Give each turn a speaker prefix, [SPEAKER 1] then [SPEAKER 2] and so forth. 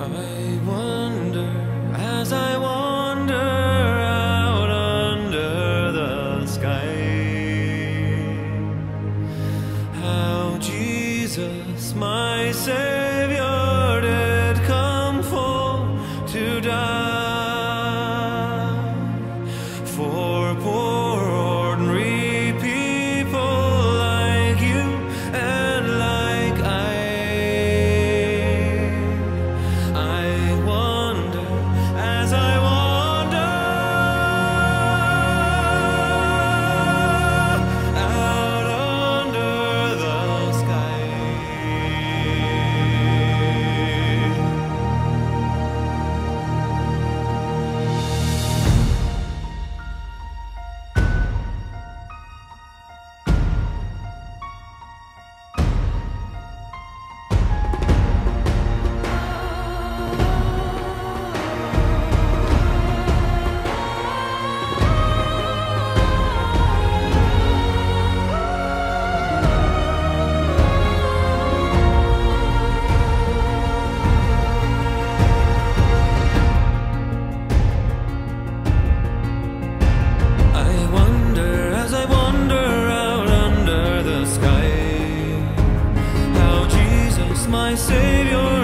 [SPEAKER 1] I wonder as I wander out under the sky how Jesus, my Savior, my Savior.